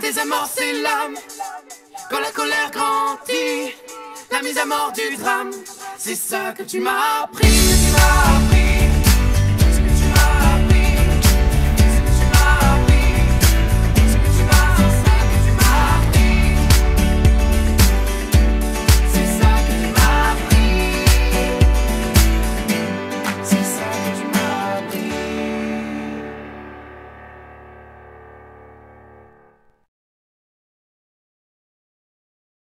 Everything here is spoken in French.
mise à c'est l'âme. Quand la colère grandit, la mise à mort du drame. C'est ça que tu m'as appris.